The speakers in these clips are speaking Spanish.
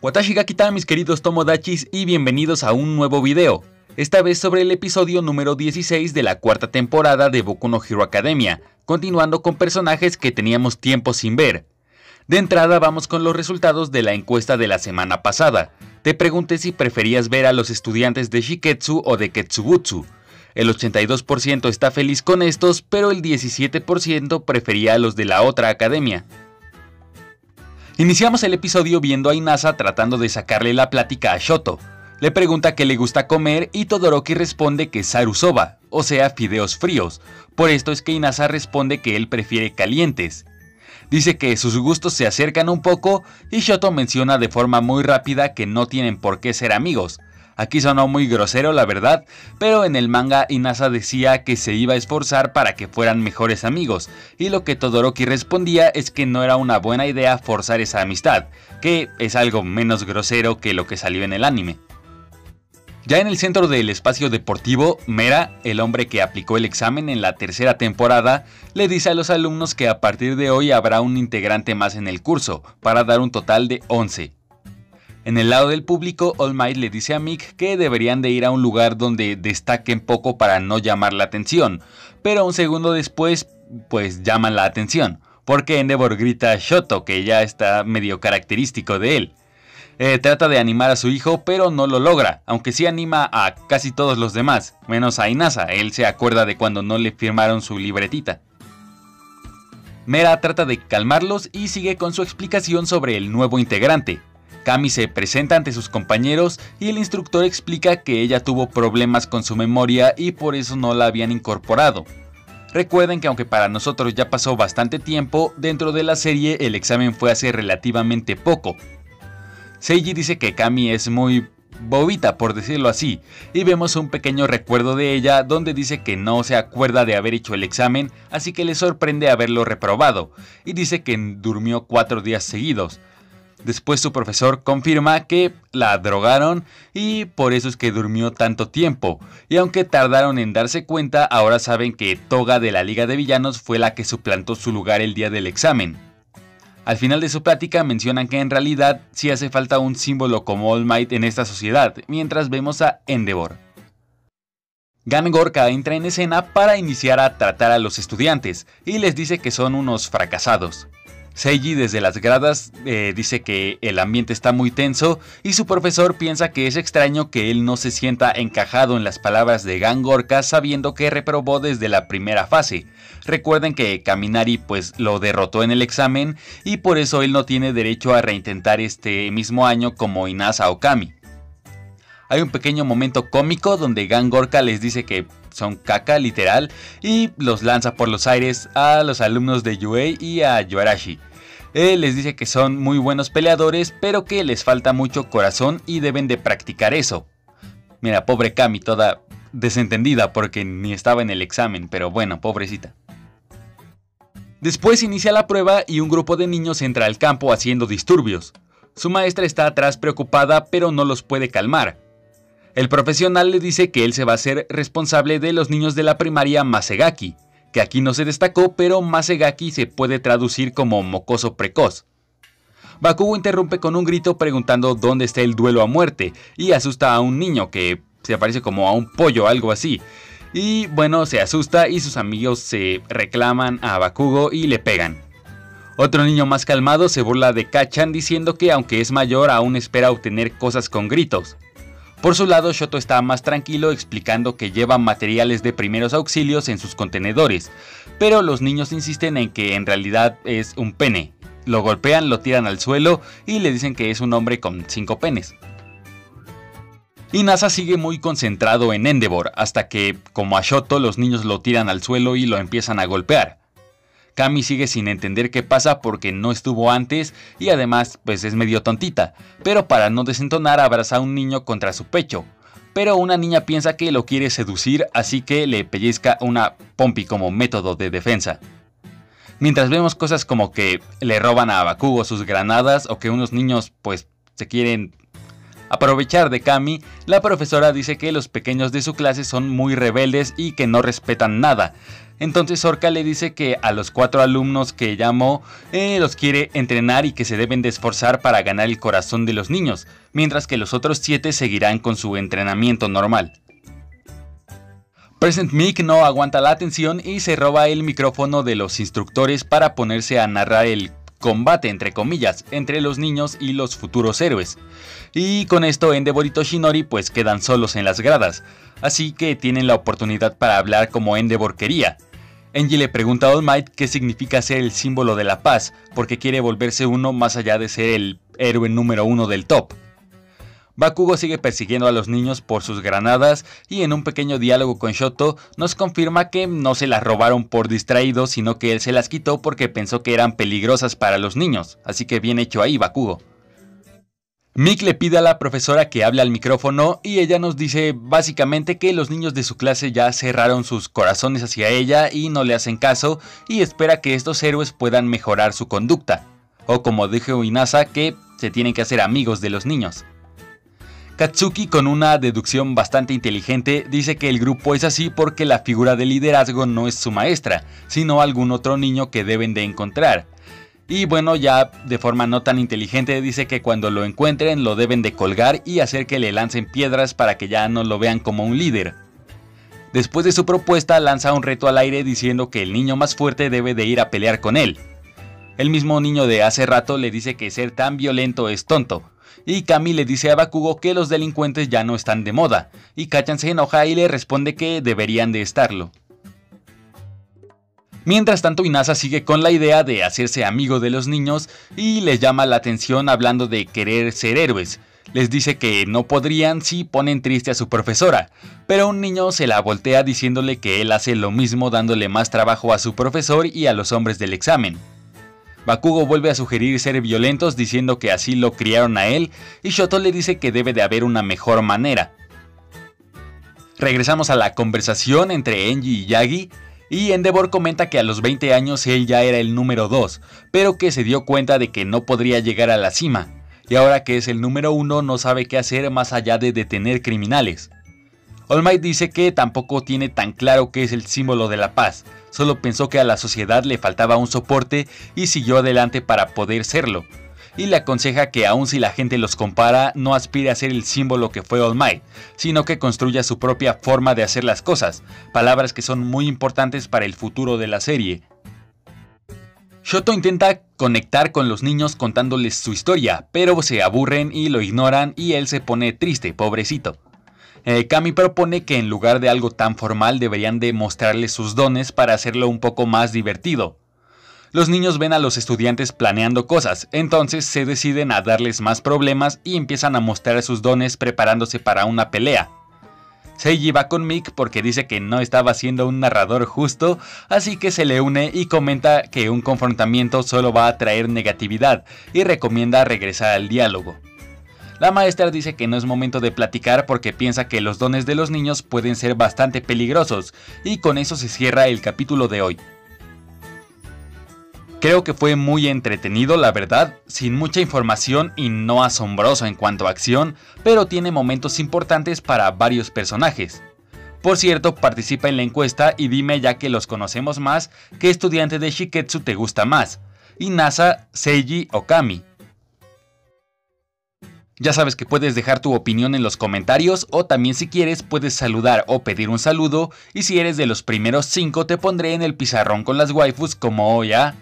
Watashi ga kita mis queridos Tomodachis y bienvenidos a un nuevo video, esta vez sobre el episodio número 16 de la cuarta temporada de Boku no Hero Academia, continuando con personajes que teníamos tiempo sin ver. De entrada vamos con los resultados de la encuesta de la semana pasada. Te pregunté si preferías ver a los estudiantes de Shiketsu o de Ketsubutsu. El 82% está feliz con estos, pero el 17% prefería a los de la otra academia. Iniciamos el episodio viendo a Inasa tratando de sacarle la plática a Shoto. Le pregunta qué le gusta comer y Todoroki responde que sarusoba, o sea, fideos fríos. Por esto es que Inasa responde que él prefiere calientes. Dice que sus gustos se acercan un poco y Shoto menciona de forma muy rápida que no tienen por qué ser amigos. Aquí sonó muy grosero la verdad, pero en el manga Inasa decía que se iba a esforzar para que fueran mejores amigos, y lo que Todoroki respondía es que no era una buena idea forzar esa amistad, que es algo menos grosero que lo que salió en el anime. Ya en el centro del espacio deportivo, Mera, el hombre que aplicó el examen en la tercera temporada, le dice a los alumnos que a partir de hoy habrá un integrante más en el curso, para dar un total de 11. En el lado del público, All Might le dice a Mick que deberían de ir a un lugar donde destaquen poco para no llamar la atención, pero un segundo después, pues llaman la atención, porque Endeavor grita a Shoto, que ya está medio característico de él. Eh, trata de animar a su hijo, pero no lo logra, aunque sí anima a casi todos los demás, menos a Inasa, él se acuerda de cuando no le firmaron su libretita. Mera trata de calmarlos y sigue con su explicación sobre el nuevo integrante, Kami se presenta ante sus compañeros y el instructor explica que ella tuvo problemas con su memoria y por eso no la habían incorporado. Recuerden que aunque para nosotros ya pasó bastante tiempo, dentro de la serie el examen fue hace relativamente poco. Seiji dice que Kami es muy bobita por decirlo así, y vemos un pequeño recuerdo de ella donde dice que no se acuerda de haber hecho el examen, así que le sorprende haberlo reprobado, y dice que durmió cuatro días seguidos, Después su profesor confirma que la drogaron y por eso es que durmió tanto tiempo. Y aunque tardaron en darse cuenta, ahora saben que Toga de la Liga de Villanos fue la que suplantó su lugar el día del examen. Al final de su plática mencionan que en realidad sí hace falta un símbolo como All Might en esta sociedad, mientras vemos a Endeavor. Gan Gorka entra en escena para iniciar a tratar a los estudiantes y les dice que son unos fracasados. Seiji desde las gradas eh, dice que el ambiente está muy tenso y su profesor piensa que es extraño que él no se sienta encajado en las palabras de Gangorka sabiendo que reprobó desde la primera fase. Recuerden que Kaminari pues lo derrotó en el examen y por eso él no tiene derecho a reintentar este mismo año como Inasa Okami. Hay un pequeño momento cómico donde Gangorka les dice que son caca literal y los lanza por los aires a los alumnos de Yuei y a Yoarashi. Él les dice que son muy buenos peleadores, pero que les falta mucho corazón y deben de practicar eso. Mira, pobre Kami, toda desentendida porque ni estaba en el examen, pero bueno, pobrecita. Después inicia la prueba y un grupo de niños entra al campo haciendo disturbios. Su maestra está atrás preocupada, pero no los puede calmar. El profesional le dice que él se va a hacer responsable de los niños de la primaria Masegaki, que aquí no se destacó, pero Masegaki se puede traducir como mocoso precoz. Bakugo interrumpe con un grito preguntando dónde está el duelo a muerte y asusta a un niño que se aparece como a un pollo algo así. Y bueno, se asusta y sus amigos se reclaman a Bakugo y le pegan. Otro niño más calmado se burla de Kachan diciendo que aunque es mayor aún espera obtener cosas con gritos. Por su lado, Shoto está más tranquilo explicando que lleva materiales de primeros auxilios en sus contenedores, pero los niños insisten en que en realidad es un pene. Lo golpean, lo tiran al suelo y le dicen que es un hombre con cinco penes. Inasa sigue muy concentrado en Endeavor hasta que, como a Shoto, los niños lo tiran al suelo y lo empiezan a golpear. Kami sigue sin entender qué pasa porque no estuvo antes y además pues es medio tontita, pero para no desentonar abraza a un niño contra su pecho. Pero una niña piensa que lo quiere seducir así que le pellizca una pompi como método de defensa. Mientras vemos cosas como que le roban a Bakugo sus granadas o que unos niños pues se quieren aprovechar de Kami, la profesora dice que los pequeños de su clase son muy rebeldes y que no respetan nada. Entonces Orca le dice que a los cuatro alumnos que llamó eh, los quiere entrenar y que se deben de esforzar para ganar el corazón de los niños, mientras que los otros siete seguirán con su entrenamiento normal. Present Mick no aguanta la atención y se roba el micrófono de los instructores para ponerse a narrar el combate entre comillas entre los niños y los futuros héroes. Y con esto Endeavor y Toshinori pues quedan solos en las gradas, así que tienen la oportunidad para hablar como Endeavor quería. Engie le pregunta a All Might qué significa ser el símbolo de la paz, porque quiere volverse uno más allá de ser el héroe número uno del top. Bakugo sigue persiguiendo a los niños por sus granadas y en un pequeño diálogo con Shoto nos confirma que no se las robaron por distraídos, sino que él se las quitó porque pensó que eran peligrosas para los niños, así que bien hecho ahí Bakugo. Mick le pide a la profesora que hable al micrófono y ella nos dice básicamente que los niños de su clase ya cerraron sus corazones hacia ella y no le hacen caso y espera que estos héroes puedan mejorar su conducta. O como dijo Inasa que se tienen que hacer amigos de los niños. Katsuki, con una deducción bastante inteligente, dice que el grupo es así porque la figura de liderazgo no es su maestra, sino algún otro niño que deben de encontrar. Y bueno, ya de forma no tan inteligente dice que cuando lo encuentren lo deben de colgar y hacer que le lancen piedras para que ya no lo vean como un líder. Después de su propuesta lanza un reto al aire diciendo que el niño más fuerte debe de ir a pelear con él. El mismo niño de hace rato le dice que ser tan violento es tonto, y Kami le dice a Bakugo que los delincuentes ya no están de moda, y Kachan se enoja y le responde que deberían de estarlo. Mientras tanto, Inasa sigue con la idea de hacerse amigo de los niños y les llama la atención hablando de querer ser héroes. Les dice que no podrían si ponen triste a su profesora, pero un niño se la voltea diciéndole que él hace lo mismo dándole más trabajo a su profesor y a los hombres del examen. Bakugo vuelve a sugerir ser violentos diciendo que así lo criaron a él y Shoto le dice que debe de haber una mejor manera. Regresamos a la conversación entre Enji y Yagi y Endeavor comenta que a los 20 años él ya era el número 2, pero que se dio cuenta de que no podría llegar a la cima, y ahora que es el número 1 no sabe qué hacer más allá de detener criminales. All Might dice que tampoco tiene tan claro qué es el símbolo de la paz, solo pensó que a la sociedad le faltaba un soporte y siguió adelante para poder serlo. Y le aconseja que aun si la gente los compara, no aspire a ser el símbolo que fue All Might, sino que construya su propia forma de hacer las cosas, palabras que son muy importantes para el futuro de la serie. Shoto intenta conectar con los niños contándoles su historia, pero se aburren y lo ignoran y él se pone triste, pobrecito. Eh, Kami propone que en lugar de algo tan formal deberían de mostrarles sus dones para hacerlo un poco más divertido. Los niños ven a los estudiantes planeando cosas, entonces se deciden a darles más problemas y empiezan a mostrar sus dones preparándose para una pelea. Seiji va con Mick porque dice que no estaba siendo un narrador justo, así que se le une y comenta que un confrontamiento solo va a traer negatividad y recomienda regresar al diálogo. La maestra dice que no es momento de platicar porque piensa que los dones de los niños pueden ser bastante peligrosos, y con eso se cierra el capítulo de hoy. Creo que fue muy entretenido, la verdad, sin mucha información y no asombroso en cuanto a acción, pero tiene momentos importantes para varios personajes. Por cierto, participa en la encuesta y dime ya que los conocemos más, ¿qué estudiante de Shiketsu te gusta más? Inasa, Seiji o Kami. Ya sabes que puedes dejar tu opinión en los comentarios o también si quieres puedes saludar o pedir un saludo y si eres de los primeros 5 te pondré en el pizarrón con las waifus como Oya,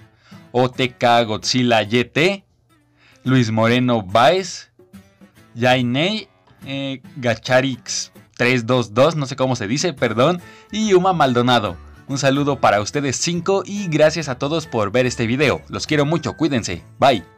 OTK Godzilla YT, Luis Moreno Baez, Jainei, eh, Gacharix 322, no sé cómo se dice, perdón, y Uma Maldonado. Un saludo para ustedes 5 y gracias a todos por ver este video. Los quiero mucho, cuídense. Bye.